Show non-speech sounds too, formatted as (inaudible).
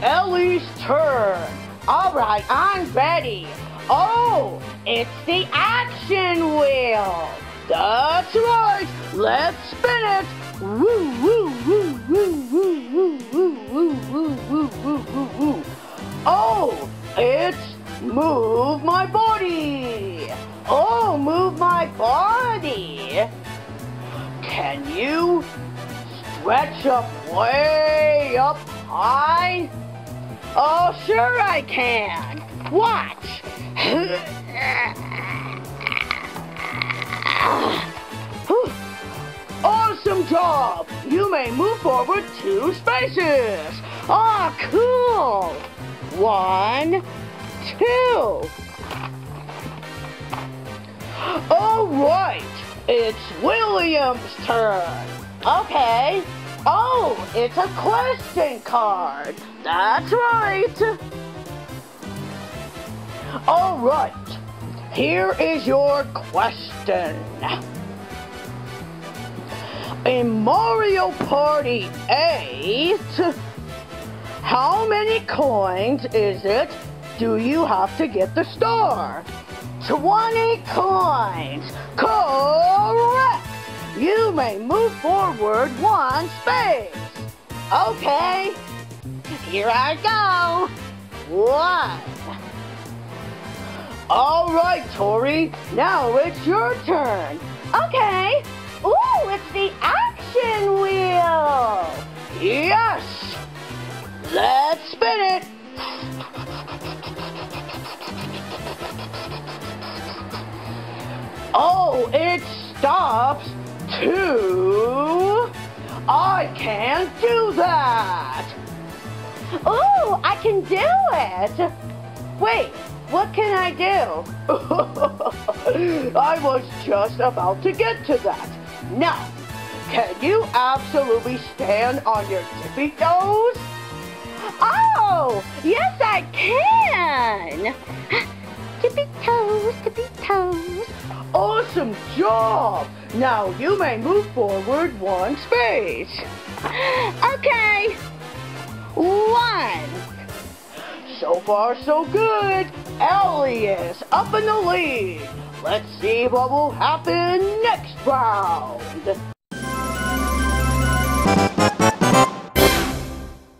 Tory's turn. All right, I'm ready. Oh, it's the action wheel. That's right. Let's spin it. Woo, woo, woo, woo, woo, woo, woo, woo, woo, woo, woo, woo, woo. Oh, it's move my body. Oh, move my body. Can you stretch up way up high? Oh, sure I can. Watch. (laughs) awesome job! You may move forward two spaces. Ah, cool. One, two. All right, it's William's turn. Okay. Oh, it's a question card. That's right. All right. Here is your question. In Mario Party 8, how many coins is it do you have to get the star? 20 coins. May move forward one space. Okay. Here I go. One. All right, Tori, Now it's your turn. Okay. Ooh, it's the action wheel. Yes. Let's spin it. Oh, it stops too. I can't do that. Ooh, I can do it. Wait, what can I do? (laughs) I was just about to get to that. Now, can you absolutely stand on your tippy toes? Oh, yes I can. Awesome job! Now you may move forward one space. Okay. One. So far, so good. Ellie is up in the lead. Let's see what will happen next round.